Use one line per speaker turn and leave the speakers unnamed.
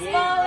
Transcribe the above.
Christmas.